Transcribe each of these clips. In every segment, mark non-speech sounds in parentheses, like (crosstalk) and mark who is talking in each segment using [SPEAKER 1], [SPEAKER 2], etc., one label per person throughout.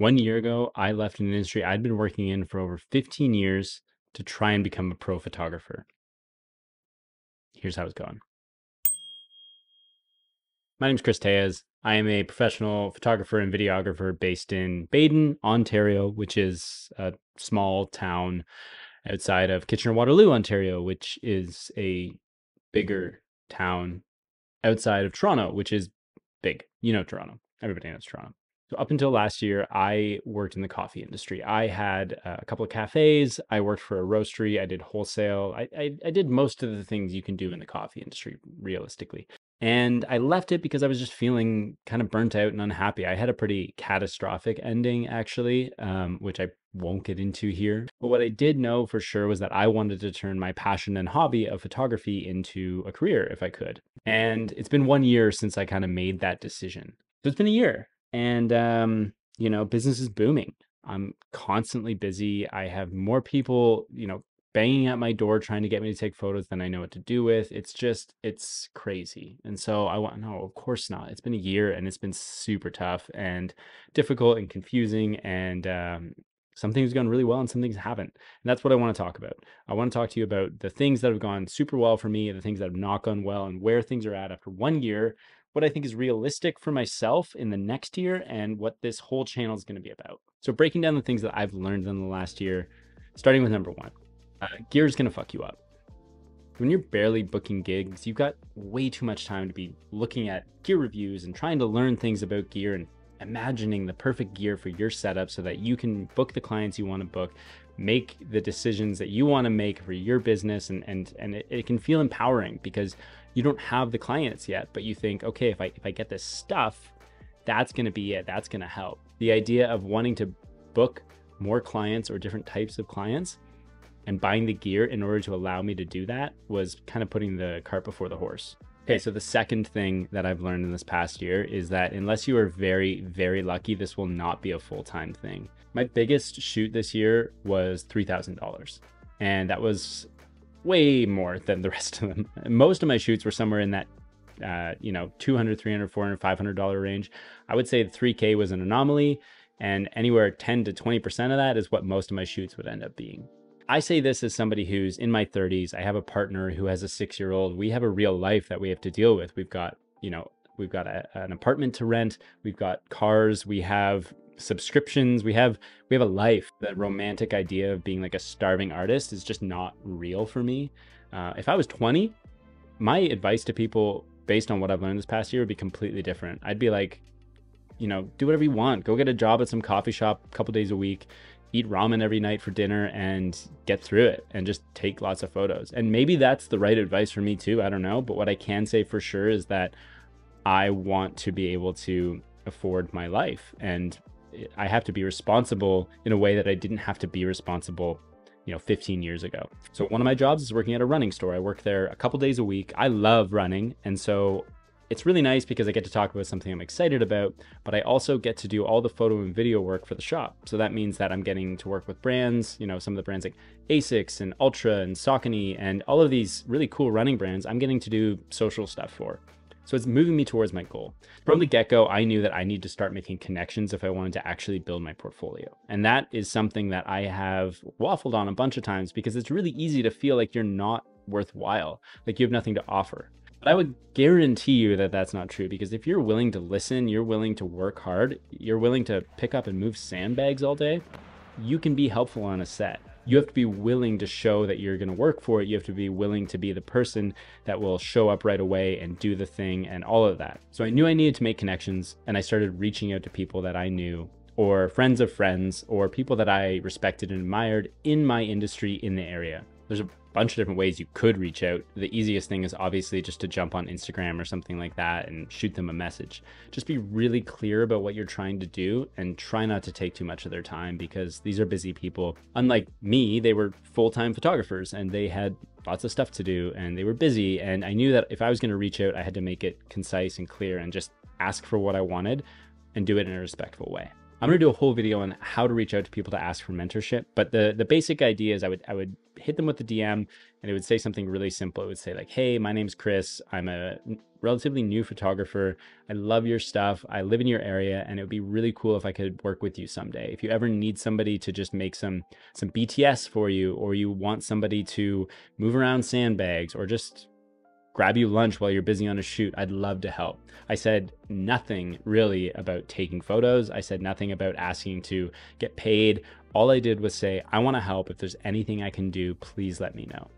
[SPEAKER 1] One year ago, I left an industry I'd been working in for over 15 years to try and become a pro photographer. Here's how it's going. My name is Chris Tellez. I am a professional photographer and videographer based in Baden, Ontario, which is a small town outside of Kitchener Waterloo, Ontario, which is a bigger town outside of Toronto, which is big. You know Toronto. Everybody knows Toronto. So up until last year, I worked in the coffee industry. I had a couple of cafes. I worked for a roastery. I did wholesale. I, I, I did most of the things you can do in the coffee industry, realistically. And I left it because I was just feeling kind of burnt out and unhappy. I had a pretty catastrophic ending, actually, um, which I won't get into here. But what I did know for sure was that I wanted to turn my passion and hobby of photography into a career if I could. And it's been one year since I kind of made that decision. So it's been a year and um, you know business is booming. I'm constantly busy. I have more people you know banging at my door trying to get me to take photos than i know what to do with. It's just it's crazy. And so i want no of course not. It's been a year and it's been super tough and difficult and confusing and um, some things have gone really well and some things haven't. And that's what i want to talk about. I want to talk to you about the things that have gone super well for me the things that have not gone well and where things are at after one year what I think is realistic for myself in the next year and what this whole channel is going to be about. So, breaking down the things that I've learned in the last year, starting with number one uh, gear is going to fuck you up. When you're barely booking gigs, you've got way too much time to be looking at gear reviews and trying to learn things about gear and imagining the perfect gear for your setup so that you can book the clients you want to book make the decisions that you want to make for your business and and and it, it, can feel empowering because you don't have the clients yet but you think okay if i if i get this stuff that's going to be it that's going to help the idea of wanting to book more clients or different types of clients and buying the gear in order to allow me to do that was kind of putting the cart before the horse Okay, so the second thing that I've learned in this past year is that unless you are very, very lucky, this will not be a full time thing. My biggest shoot this year was $3,000, and that was way more than the (laughs) rest of them. Most of my shoots were somewhere in that uh, you know 200 300 400 500 dollar range i would say 3k was an anomaly and anywhere 10 to 20% of that is what most of my shoots would end up being I say this as somebody who's in my 30s. I have a partner who has a six year old. We have a real life that we have to deal with. We've got, you know, we've got a, an apartment to rent. We've got cars. We have subscriptions. We have we have a life. That romantic idea of being like a starving artist is just not real for me. Uh, if I was 20, my advice to people based on what I've learned this past year would be completely different. I'd be like, you know, do whatever you want. Go get a job at some coffee shop a couple days a week eat ramen every night for dinner and get through it and just take lots of photos. And maybe that's the right advice for me too. I don't know. But what I can say for sure is that I want to be able to afford my life and I have to be responsible in a way that I didn't have to be responsible you know 15 years ago so one of my jobs is working at a running store i work there a couple days a week i love running and so it's really nice because I get to talk about something I'm excited about, but I also get to do all the photo and video work for the shop. So that means that I'm getting to work with brands, you know, some of the brands like Asics and Altra and Saucony and all of these really cool running brands I'm getting to do social stuff for. So it's moving me towards my goal. From the get go, I knew that I need to start making connections if I wanted to actually build my portfolio. And that is something that I have waffled on a bunch of times because it's really easy to feel like you're not worthwhile, like you have nothing to offer. But I would guarantee you that that's not true because if you're willing to listen, you're willing to work hard, you're willing to pick up and move sandbags all day, you can be helpful on a set. You have to be willing to show that you're going to work for it. You have to be willing to be the person that will show up right away and do the thing and all of that. So I knew I needed to make connections and I started reaching out to people that I knew or friends of friends or people that I respected and admired in my industry in the area. There's a bunch of different ways you could reach out. The easiest thing is obviously just to jump on Instagram or something like that and shoot them a message. Just be really clear about what you're trying to do and try not to take too much of their time because these are busy people. Unlike me, they were full time photographers and they had lots of stuff to do and they were busy. And I knew that if I was going to reach out, I had to make it concise and clear and just ask for what I wanted and do it in a respectful way. I'm going to do a whole video on how to reach out to people to ask for mentorship, but the the basic idea is I would I would hit them with the DM and it would say something really simple. It would say, like, hey, my name's Chris. I'm a relatively new photographer. I love your stuff. I live in your area and it would be really cool if I could work with you someday. If you ever need somebody to just make some some BTS for you or you want somebody to move around sandbags or just grab you lunch while you're busy on a shoot, I'd love to help. I said nothing really about taking photos. I said nothing about asking to get paid. All I did was say, I want to help. If there's anything I can do, please let me know.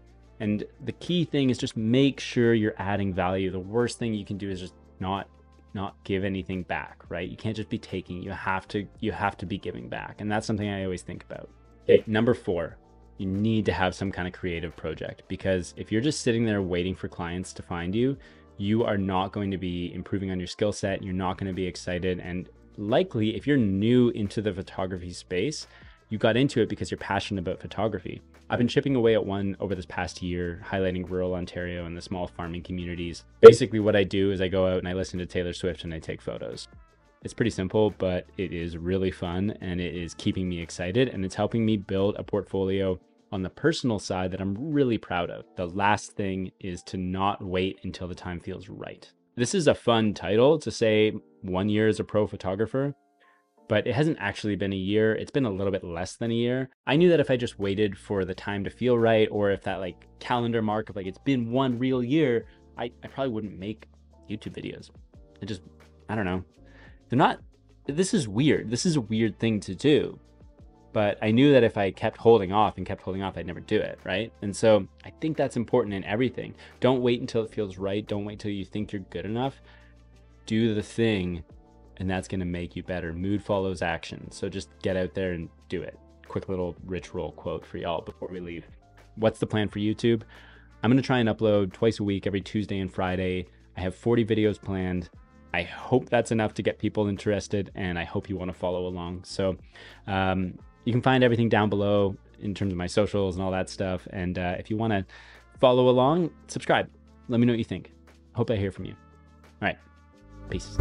[SPEAKER 1] And the key thing is just make sure you're adding value. The worst thing you can do is just not not give anything back, right? You can't just be taking. You have to you have to be giving back. And that's something I always think about. Okay, number 4 you need to have some kind of creative project because if you're just sitting there waiting for clients to find you, you are not going to be improving on your skill set. You're not going to be excited. And likely, if you're new into the photography space, you got into it because you're passionate about photography. I've been chipping away at one over this past year, highlighting rural Ontario and the small farming communities. Basically, what I do is I go out and I listen to Taylor Swift and I take photos. It's pretty simple, but it is really fun and it is keeping me excited and it's helping me build a portfolio on the personal side that I'm really proud of. The last thing is to not wait until the time feels right. This is a fun title to say one year as a pro photographer, but it hasn't actually been a year. It's been a little bit less than a year. I knew that if I just waited for the time to feel right, or if that like calendar mark of like it's been one real year, I, I probably wouldn't make YouTube videos. It just, I don't know. They're not, this is weird. This is a weird thing to do. But I knew that if I kept holding off and kept holding off, I'd never do it, right? And so I think that's important in everything. Don't wait until it feels right. Don't wait until you think you're good enough. Do the thing, and that's going to make you better. Mood follows action. So just get out there and do it. Quick little Rich Roll quote for y'all before we leave. What's the plan for YouTube? I'm going to try and upload twice a week, every Tuesday and Friday. I have 40 videos planned. I hope that's enough to get people interested, and I hope you want to follow along. So, um, you can find everything down below in terms of my socials and all that stuff. And uh, if you want to follow along, subscribe. Let me know what you think. Hope I hear from you. All right. Peace.